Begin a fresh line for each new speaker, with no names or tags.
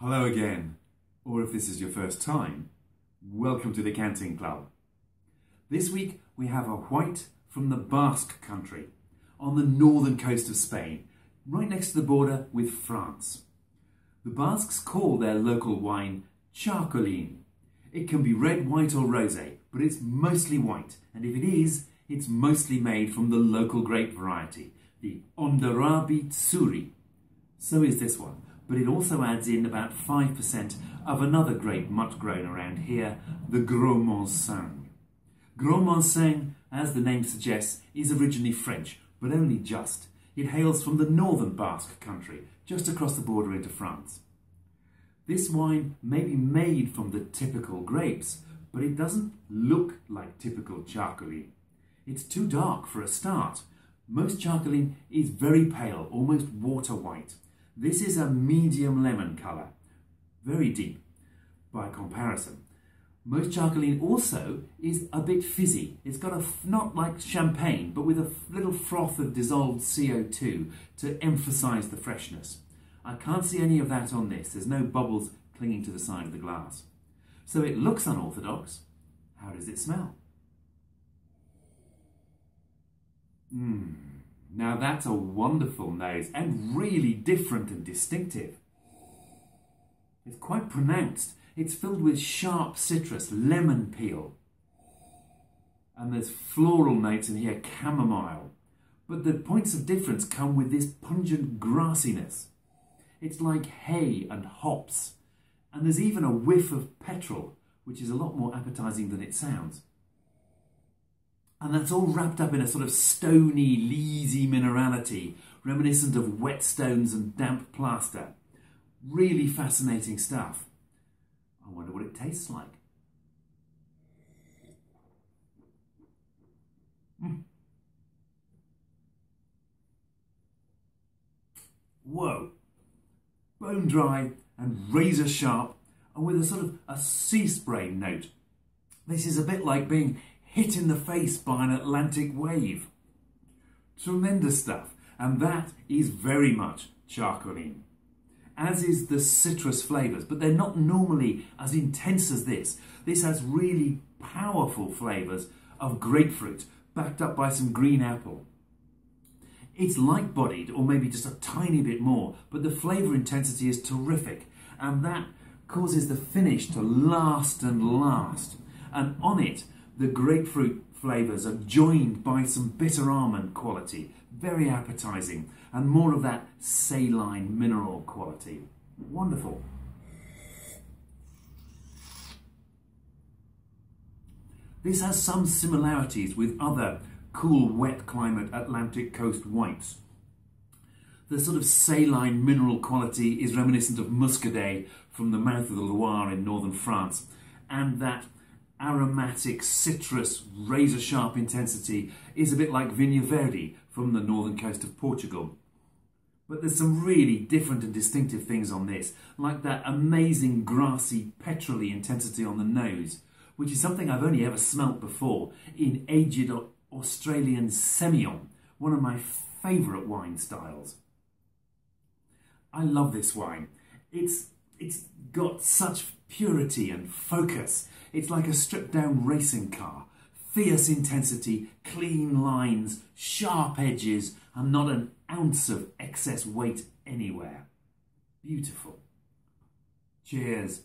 Hello again, or if this is your first time, welcome to Decanting Club. This week we have a white from the Basque country on the northern coast of Spain, right next to the border with France. The Basques call their local wine Txakolin. It can be red, white or rosé, but it's mostly white, and if it is, it's mostly made from the local grape variety, the Hondarrabi Zuri. So is this one but it also adds in about 5% of another grape much grown around here, the Gros Manseng. Gros Manseng, as the name suggests, is originally French, but only just. It hails from the northern Basque country, just across the border into France. This wine may be made from the typical grapes, but it doesn't look like typical Txakolin. It's too dark for a start. Most Txakolin is very pale, almost water white, this is a medium lemon colour, very deep by comparison. Most Txakolin also is a bit fizzy. It's got a, not like champagne, but with a little froth of dissolved CO2 to emphasise the freshness. I can't see any of that on this. There's no bubbles clinging to the side of the glass. So it looks unorthodox. How does it smell? Mmm. Now that's a wonderful nose and really different and distinctive. It's quite pronounced. It's filled with sharp citrus, lemon peel. And there's floral notes in here, chamomile. But the points of difference come with this pungent grassiness. It's like hay and hops. And there's even a whiff of petrol, which is a lot more appetising than it sounds. And that's all wrapped up in a sort of stony, leesy minerality, reminiscent of whetstones and damp plaster. Really fascinating stuff. I wonder what it tastes like. Mm. Whoa! Bone dry and razor sharp and with a sort of a sea spray note. This is a bit like being hit in the face by an Atlantic wave. Tremendous stuff. And that is very much Txakolin. As is the citrus flavours, but they're not normally as intense as this. This has really powerful flavours of grapefruit, backed up by some green apple. It's light bodied, or maybe just a tiny bit more, but the flavour intensity is terrific, and that causes the finish to last and last. And on it, the grapefruit flavours are joined by some bitter almond quality, very appetising, and more of that saline mineral quality. Wonderful. This has some similarities with other cool, wet climate Atlantic coast whites. The sort of saline mineral quality is reminiscent of Muscadet from the mouth of the Loire in northern France, and that aromatic, citrus, razor sharp intensity is a bit like Vinho Verde from the northern coast of Portugal. But there's some really different and distinctive things on this, like that amazing grassy, petrolly intensity on the nose, which is something I've only ever smelt before in aged Australian Semillon, one of my favourite wine styles. I love this wine. It's, it's got such purity and focus. It's like a stripped down racing car. Fierce intensity, clean lines, sharp edges, and not an ounce of excess weight anywhere. Beautiful. Cheers.